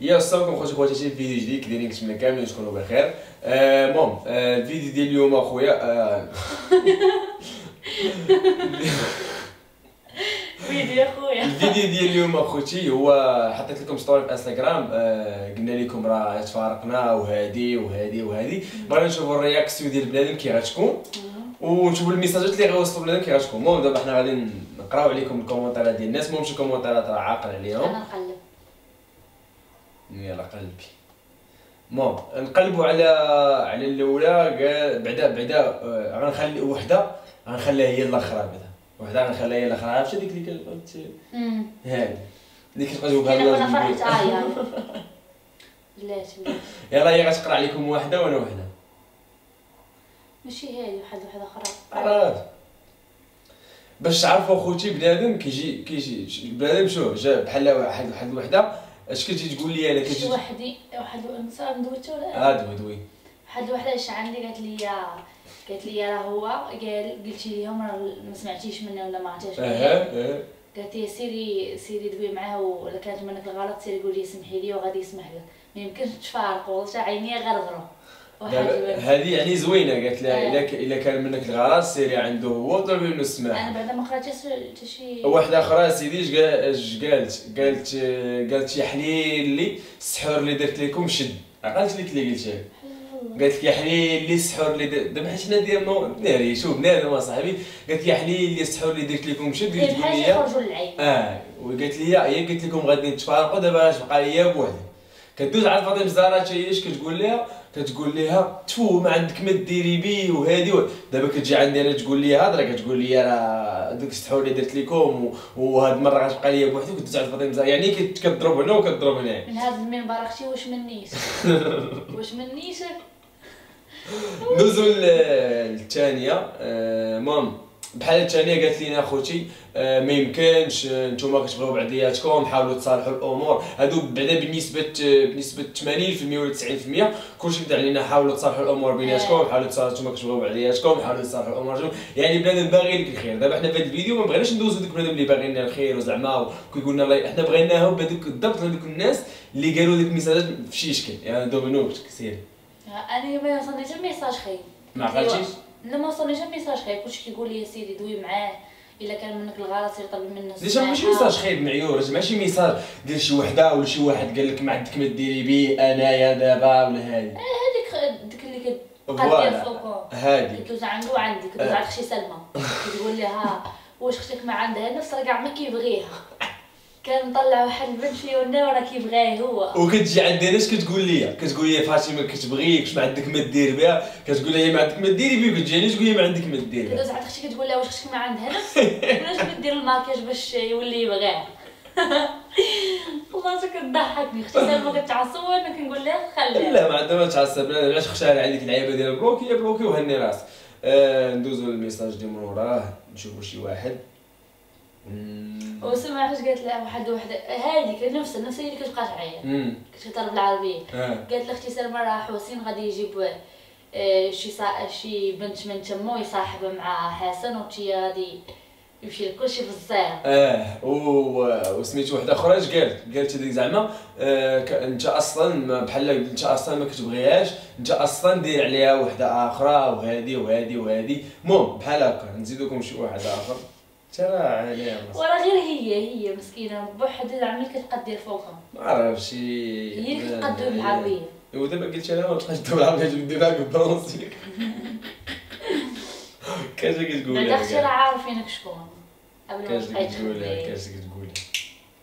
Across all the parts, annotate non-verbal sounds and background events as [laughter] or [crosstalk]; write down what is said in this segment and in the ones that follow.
يا السلام خوتي خواتاتي شي فيديو جديد كي كنتمنى كاملين تكونوا بخير المهم آه، الفيديو ديال اليوم اخويا آه، فيديو يا خويا الفيديو ديال اليوم اخوتي هو حطيت لكم story في انستغرام آه، قلنا لكم راه تفارقنا وهادي وهادي وهادي بغينا نشوفوا ال réaction ديال بنادم كي غتكون ونشوفوا الميساجات اللي غيوصلوا بنادم كي غتكون المهم دابا حنا غادي نقراو عليكم الكومونتيرات ديال الناس المهم شي كومونتيرات راه عاقل عليهم يلا قلبي المهم نقلبوا على على الأولى بعدا بعدا آه، غنخلي وحده غنخليها هي الأخرى بعدا. وحده غنخليها هي الأخرى. عرفتي ديك اللي امم هادي اللي كتبقى جوبها أنا فرحت ايا بلاتي يلا هي غتقرأ عليكم وحده وأنا وحده. ماشي هادي واحد واحدة أخرى عرفت؟ باش تعرفوا خوتي بنادم كيجي كيجي بنادم شوف جا بحال واحد واحد الوحده اش كتجي تقول لي أنا كتجي وحدي؟ واحد انسان دويتو ولا آه دوي دوي واحد الوحده اش عندي؟ قالت لي قالت لي راه هو. قال قلتي ليهم راه ما سمعتيش منه ولا ما عرفتيش أها أها قالت لي سيري سيري دوي معاه ولا كانت منك الغلط سيري قولي سمحي لي وغادي يسمح لك. ما يمكنش تفارقوا عينيا دابا وحاجه هذه يعني زوينة قالت لها آه. إلا إلا كان منك الغرض سيري عنده هو طلبي منه السماح أنا بعدا ما قرأتش حتى شي واحدة أخرى سيدي اش قال- اش قالت؟ قالت قالت يا حليل لي السحور اللي درت لكم شد. عقلت لك اللي قلتها؟ قالت لك يا حليل لي السحور اللي درت دابا حيت حنا ديالنا ناري شوف بنادم اصاحبي قالت يا حليل لي السحور اللي درت لكم شد حاجة لي آه وقالت لي هي قلت لكم غادي نتفارقوا دابا اش بقى ليا بوحدي. كدوز على فاطمة الزهراء حتى هي اش كتقول لها كتقول لها تفو ما عندك ما ديري بيه وهادي دابا كتجي عندي أنا تقول لي هضره كتقول لي راه دوك السحور اللي درت لكم وهاد المرة غتبقى ليا بوحدي وكدوز على فاطمه الزهراء يعني كت- كتضرب هنا وكتضرب هنا من هذا المنبر أختي واش منيش [laughs] واش منيش ندوزو للثانيه المهم بحال الثانية قالت لينا أخوتي آه، ما يمكنش آه، نتوما كتبغيو بعضياتكم حاولوا تصالحوا الأمور. هادو بعدا آه، بنسبه 80% ولا 90% كلشي بدا علينا حاولوا تصالحوا الأمور بيناتكم حاولوا تصالحوا نتوما كتبغيو بعضياتكم حاولوا تصالحوا الأمور. يعني بنادم باغي لك الخير. دابا حنا في هذا الفيديو ما بغيناش ندوزو ديك بنادم اللي باغي لنا الخير وزعما وكيقول لنا الله- حنا بغيناه بهذوك بالضبط هذوك الناس اللي قالوا ديك الميساجات في شي شكل يعني دومينو كثير أنا ما وصلنيش ال message خايب. ما عقلتيش؟ لا ما وصلنيش ال message خايب كلشي كيقول لي يا سيدي دوي معاه إلا كان منك الغلط سير طلب منه déjà ماشي message خايب معيور ماشي message ديال شي وحدة ولا شي واحد قال لك ما عندك ما ديري بيه انايا دابا ولا هادي؟ هذيك ديك اللي كت voilà. فوق هادي. كدوز عنده وعندي كدوز. عند أختي سلمى. [laughs] كتقول لها واش أختك ما عندها؟ نفس راه كاع ما كيبغيها. كان مطلع واحد البنت ونا وراه كيبغيه هو. وكتجي عندي أنا اش كتقول لي كتقول لي فاطمة كتبغيك ما عندك ما دير بها. كتقول لي ما عندك ما ديري بيه كتجي أنا تقول لي ما عندك ما دير كدوز عند أختي كتقول لها واش أختك ما عندها؟ [laughs] نفس علاش كدير الماكياج باش يولي يبغيها؟ [laughs] والله كتضحكني أختي سلمى كتعصب وأنا كنقول لها خليها. لا ما عندها ما تعصب. لا علاش خشانه عليك اللعيبه ديال bloquer يا bloquer وهني راسك. آه ندوزو لل message ديال من وراه نشوفو شي واحد. وسمع واش قالت لها واحد وحده هذيك نفس نفس اللي كتبقى تعيط. كنت كتهضر بالعربيه آه. قالت لأختي سلمى راه حسين غادي يجيب آه، شي صا... شي بنت من تما ويصاحب مع حسن وتي غادي يمشي لكلشي في الزير آه و- وسميت واحدة أخرى اش قالت قالت لي زعما آه ك- انت أصلا بحال انت أصلا ما كتبغيهاش انت أصلا دير عليها وحدة آخرى وهادي وهادي وهادي. المهم بحال هكا نزيدوكم شي واحد آخر. ترى عليها. وراه غير هي هي مسكينة. بوحدها عمرك كتبقى دير فوقها. ما عرفتش هي اللي كتبقى دوي بالعربيه ودابا قلت أنا ما بقاش الدولة العربيه تجي ديرها بالفرنسي. [laughs] كاش كتقول بعدا أختي راه عارفينك شكون قبل ما كاش تبقاي كتقول تخبي. كاش كتقول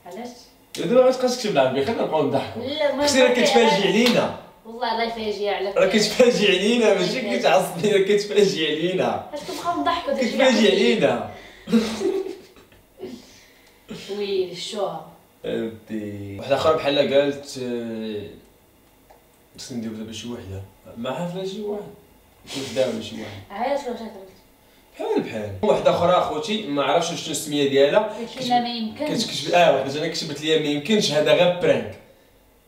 علاش؟ دابا ما تبقاش تكتب بالعربيه خلينا نبقاو نضحكوا لا ما راه كتفاجئ. علينا. والله الله يفاجئ عليك راه كتفاجئ علينا ماشي [laughs] كتعصبي راه كتفاجئ علينا. اش كنبقاو نضحكوا كتفاجئ علينا. ويلي الشهر فهمتي واحدة أخرى بحال قالت آه، خصني ندير دابا شي وحدة. ما حافله شي واحد. وحده ولا شي واحد؟ عيط واش بحال بحال. واحدة أخرى أخوتي ما عرفتش شنو السمية ديالها. قلت ما يمكنش. كتكتب آه واحدة جانا كتبت لي ما يمكنش. هذا غير prank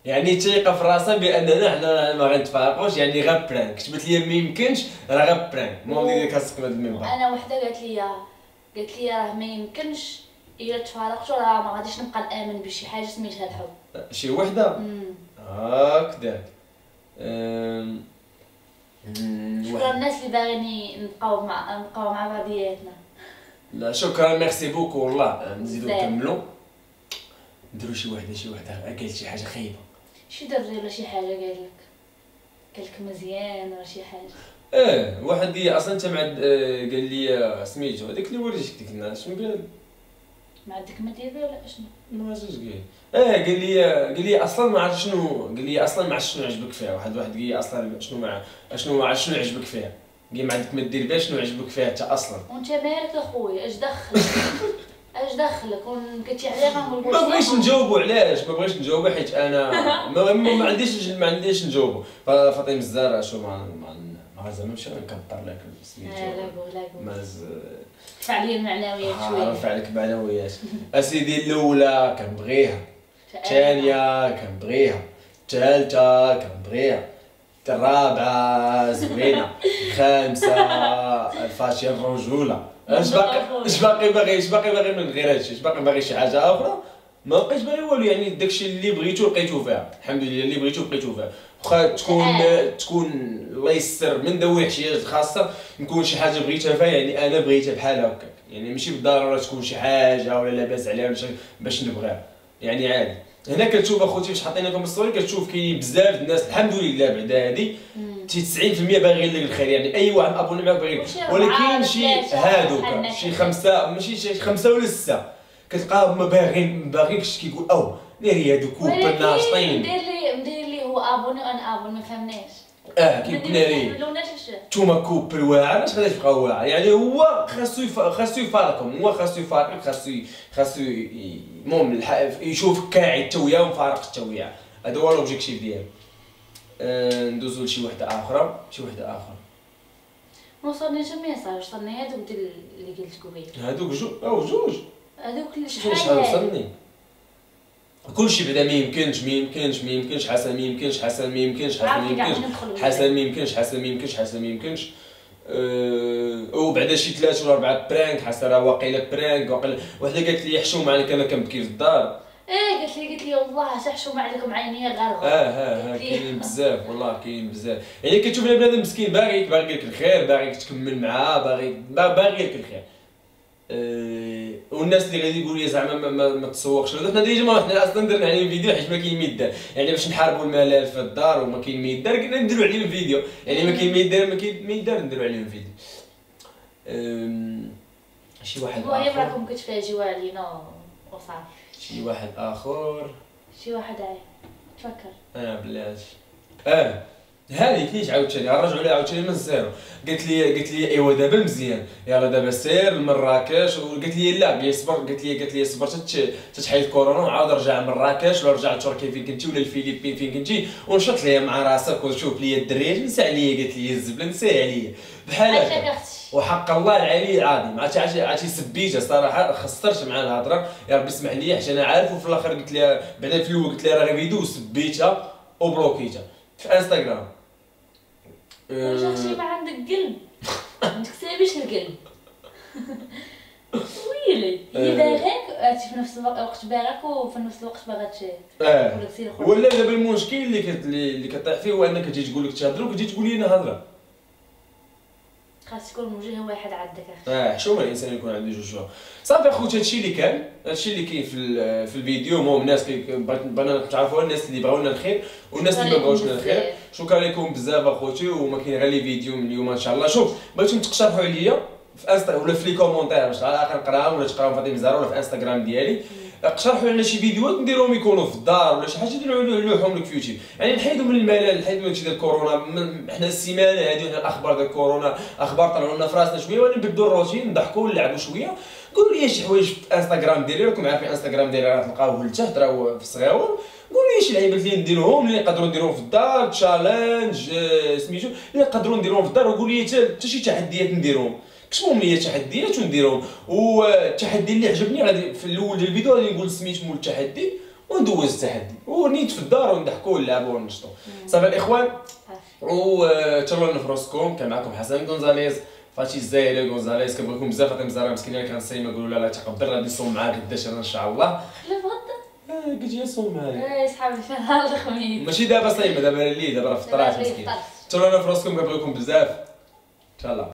يعني تايقه في راسها بأننا حنا ما غنتفارقوش. يعني غير prank كتبت لي ما يمكنش راه غير prank المهم اللي كتسقم هذا المنبر. أنا وحدة قالت لي قالت لي راه ما يمكنش إلا تفارقتوا راه ما غاديش نبقى نامن بشي حاجة سميتها الحب. شي وحدة؟ هكذاك شكرا الناس اللي باغيين نبقاو مع نبقاو مع بعضياتنا. لا شكرا merci beaucoup والله. نزيدو. نكملو. نديرو شي وحدة شي وحدة. قالت شي حاجة خايبة. شي دري ولا شي حاجة قال لك؟ لك مزيان ولا شي حاجة. آه واحد دي أصلا انت مع آه، قال لي سميتو هذاك اللي وريتك ديك الناس شنو قال مع ديك ما ديري ولا اشنو ما عرفتش قال آه قال لي قال لي أصلا ما عرفت شنو قال لي أصلا ما عرفت شنو عجبك فيها. واحد واحد قال لي أصلا شنو ما شنو ما عرفت شنو عجبك فيها. قال لي ما عندك ما دير بها شنو عجبك فيها انت أصلا. وأنت مالك أخويا اش دخلك؟ [laughs] اش دخلك؟ ونكتي عليها غنقول ما بغيتش نجاوبو علاش؟ ما بغيتش نجاوبو حيت أنا [laughs] ما, ما, عنديش ما عنديش نجاوبو فاطمه الزهراء شو ما ما زعما ماشي غنكبر لك سميتو لا قول لا قول ما ز- فعليا المعنويات شوية رفع لك معنويات اسيدي الاولى كنبغيها الثانية كنبغيها الثالثه كنبغيها الرابعه زوينه الخامسه الفاشيه الرجوله اش باقي اش باقي باغي اش باقي باغي من غير هادشي اش باقي باغي شي حاجة أخرى ما بقيتش باغي والو يعني داكشي اللي بغيتو لقيتو فيها. الحمد لله اللي بغيتو لقيتو فيها. واخا تكون تكون الله يسر من ذوي الاحتياجات الخاصة نكون شي حاجة بغيتها فيها يعني أنا بغيتها بحال هكاك. يعني ماشي بالضرورة تكون شي حاجة ولا لاباس عليها ولا شي باش نبغيها. يعني عادي. هنا كتشوف أخوتي فاش حاطين لكم ال story كتشوف كاين بزاف الناس الحمد لله بعدا هادي. تي 90% باغيين لك الخير يعني أي واحد abonné معاك باغي ولكن شي هادوك شي خمسة ماشي شي خمسة ولا ستة. كتلقاهم ما باغيين ما باغيكش كيقول أو ناري هادو couple ناشطين مدير لي مدير لي هو abonné وأنا abonné ما فهمناش. آه ما فهمناش اش نتوما couple الواعر علاش غادي تبقى واعر. يعني هو خاصو يف... خاصو يفارقكم هو خاصو يفارقك خاصو ي- خاصو ي- المهم الح... يشوف كاعي التويه ومفارق التويه هذا هو l'objectif ديالو آه ندوزو لشي وحدة أخرى شي وحدة أخرى ما وصلنيش ال message وصلني هذوك ديال اللي قلت قبيل هادوك جوج أو جوج. هذوك شحال شحال. وصلني. كلشي بعدا ما يمكنش ما يمكنش ما يمكنش حسن ما يمكنش حسن ما يمكنش حسن ما يمكنش حسن ما يمكنش حسن ما يمكنش حسن ما يمكنش أه وبعدا شي ثلاثة ولا أربعة prank حسن راه واقيلا prank واقيلا وحدة قالت لي حشومة عليك أنا كنبكي في الدار. إيه قالت لي قالت لي والله تحشوم عليكم عينيا غارغه آه ها ها كاينين بزاف والله كاينين بزاف. يعني كتشوف بنادم مسكين باغيك باغي لك الخير باغيك تكمل معاه باغي با- باغي لك الخير. والناس اللي غادي يقولوا لي زعما ما, ما, ما تسوقش. حنا déjà ما حنا أصلا درنا عليهم فيديو حيت ما كاين ما يدار يعني باش نحاربوا الملل في الدار وما كاين ما يدار قلنا نديروا عليهم فيديو. يعني ما كاين ما يدار ما كاين ما يدار نديروا عليهم فيديو. أم، شي واحد المهم آخر. راكم كتفاجئوا علينا وصافي. شي واحد آخر. شي واحد عاي. تفكر. آه بلاتي آه. هذه كيفاش عاوتاني غنرجعوا لها عاوتاني من ال zéro. قالت لي قالت لي ايوا دابا مزيان. يلا دابا سير لمراكش وقالت لي لا قالت لي صبر. قالت لي قالت لي صبر تت- تتحيد كورونا. وعاود رجع مراكش ولا رجع لتركيا فين كنتي ولا الفلبين فين كنتي. ونشط ليا مع راسك وشوف لي الدريات نسى عليا قالت لي الزبله نسى عليا. بحال هكا. وحق الله العلي العظيم. عرفتي عرفتي عرفتي سبيتها صراحة خسرت مع الهضرة. يا ربي اسمح لي حيت أنا عارف. وفي الآخر قلت لها بعدا في الأول قلت لها راه غير فيديو وسبيتها وبلوكيتها في إنستغرام. واش أختي ما عندك قلب. ما تكسبيش القلب. ويلي هي آه. باغاك هاتي في نفس الوقت باغاك وفي نفس الوقت باغا آه. ولا دابا المشكل اللي كت... اللي كطيح فيه هو إنك تجي تقول لك تهضر وكتجي تقول لي أنا هضرة. خاص يكون وجه واحد عندك أختي آه حشومه الإنسان يكون عنده جوج جوه صافي اخوتي هادشي اللي كان هادشي اللي كاين في في الفيديو. المهم الناس كي بغينا تعرفوا الناس اللي بغاو لنا الخير والناس اللي ما بغاوش لنا الخير. شكرا لكم بزاف اخوتي وما كاين غير les vidéos من اليوم إن شاء الله. شوف بغيتكم تقترحوا عليا في انستا ولا في les commentaires باش على الآخر نقراهم ولا تقراهم فاطمه زهره ولا في انستغرام ديالي. اقترحوا لنا شي فيديوهات نديروهم يكونوا في الدار ولا شي حاجة نلوحهم لك في يوتيوب يعني نحيدوا من الملل نحيدوا من هادشي ديال كورونا حنا السيمانة هذه الأخبار ديال كورونا أخبار طلعوا لنا في راسنا شوية ونبدلوا الروتين نضحكوا ونلعبوا شوية. قولوا لي شي حوايج في انستغرام ديالي راكم عارفين انستغرام ديالي راه تلقاوه لتحت راه في الصغيور قولوا لي شي لعيبات اللي نديروهم اللي نقدروا نديروهم في الدار challenge آه، سميتو اللي نقدروا نديروهم في الدار وقول لي حتى شي تحديات نديروهم كتبوا لي تحديات ونديرهم والتحدي اللي عجبني غادي في الأول ديال الفيديو غادي نقول سميت مول التحدي وندوز التحدي. ونيت في الدار ونضحكوا ونلعبوا وننشطوا صافي الإخوان. وتهلاو في راسكم كان معكم حسن غونزاليز فاتي الزايري غونزاليز كنبغيكم بزاف فاطمه زهره مسكينه كان سايمه قولوا لها لا تقبل غادي نصوم معاها غدا إن شاء الله. خلف غدا آه قلت يا صوم هاي إيه صحابي في نهار [laughs] الخميس ماشي دابا صايمه دابا الليل دابا راه فطرات مسكين. تهلاو في راسكم كنبغيكم بزاف. إن شاء الله.